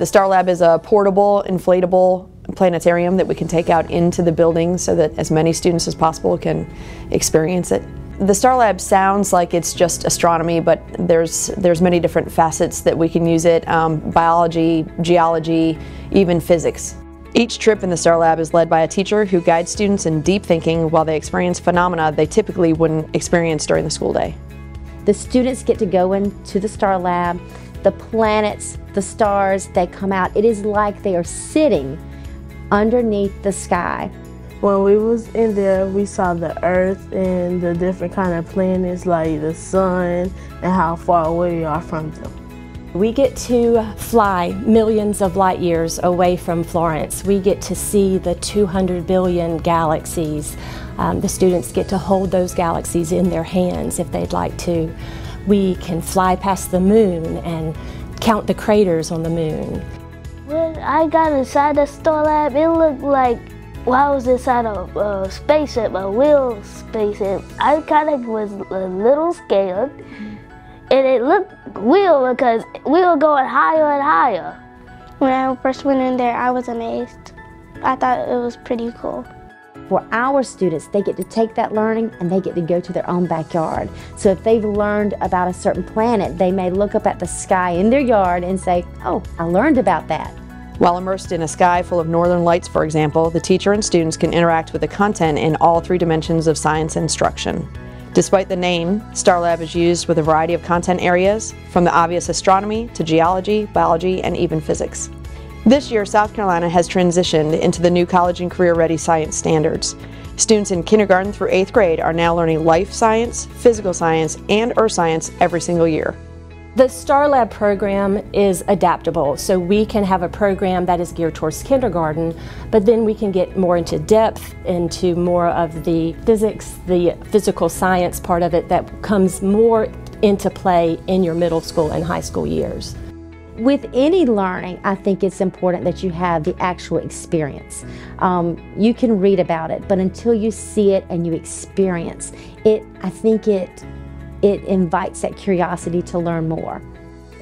The Star Lab is a portable, inflatable planetarium that we can take out into the building so that as many students as possible can experience it. The Star Lab sounds like it's just astronomy, but there's there's many different facets that we can use it: um, biology, geology, even physics. Each trip in the Star Lab is led by a teacher who guides students in deep thinking while they experience phenomena they typically wouldn't experience during the school day. The students get to go into the Star Lab. The planets, the stars, they come out. It is like they are sitting underneath the sky. When we was in there, we saw the Earth and the different kind of planets like the sun and how far away we are from them. We get to fly millions of light years away from Florence. We get to see the 200 billion galaxies. Um, the students get to hold those galaxies in their hands if they'd like to. We can fly past the moon and count the craters on the moon. When I got inside the Star Lab, it looked like well, I was inside a, a spaceship, a real spaceship. I kind of was a little scared, and it looked real because we were going higher and higher. When I first went in there, I was amazed. I thought it was pretty cool. For our students, they get to take that learning and they get to go to their own backyard. So if they've learned about a certain planet, they may look up at the sky in their yard and say, oh, I learned about that. While immersed in a sky full of northern lights, for example, the teacher and students can interact with the content in all three dimensions of science instruction. Despite the name, Star Lab is used with a variety of content areas, from the obvious astronomy to geology, biology, and even physics. This year, South Carolina has transitioned into the new college and career ready science standards. Students in kindergarten through eighth grade are now learning life science, physical science, and earth science every single year. The Star Lab program is adaptable, so we can have a program that is geared towards kindergarten, but then we can get more into depth, into more of the physics, the physical science part of it that comes more into play in your middle school and high school years. With any learning, I think it's important that you have the actual experience. Um, you can read about it, but until you see it and you experience it, I think it it invites that curiosity to learn more.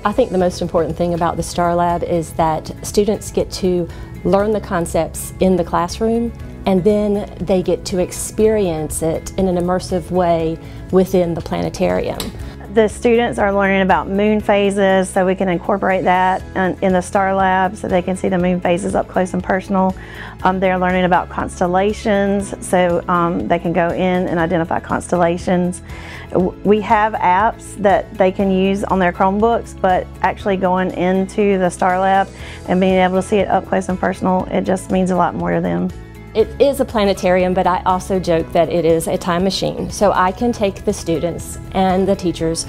I think the most important thing about the Star Lab is that students get to learn the concepts in the classroom and then they get to experience it in an immersive way within the planetarium. The students are learning about moon phases, so we can incorporate that in the STAR Lab so they can see the moon phases up close and personal. Um, they're learning about constellations, so um, they can go in and identify constellations. We have apps that they can use on their Chromebooks, but actually going into the STAR Lab and being able to see it up close and personal, it just means a lot more to them. It is a planetarium, but I also joke that it is a time machine. So I can take the students and the teachers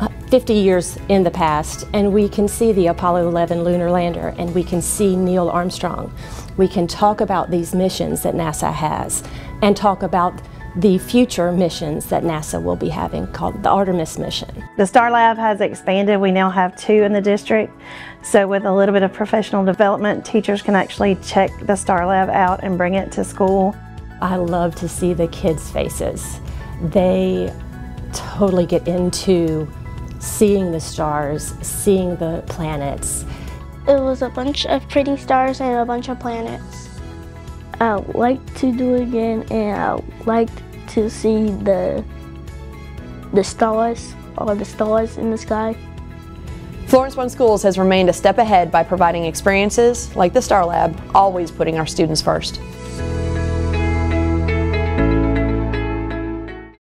uh, 50 years in the past, and we can see the Apollo 11 lunar lander, and we can see Neil Armstrong. We can talk about these missions that NASA has, and talk about the future missions that NASA will be having called the Artemis mission. The Star Lab has expanded. We now have two in the district. So with a little bit of professional development, teachers can actually check the Star Lab out and bring it to school. I love to see the kids' faces. They totally get into seeing the stars, seeing the planets. It was a bunch of pretty stars and a bunch of planets. I like to do it again and I like to see the the stars, all the stars in the sky. Florence One Schools has remained a step ahead by providing experiences like the Star Lab, always putting our students first.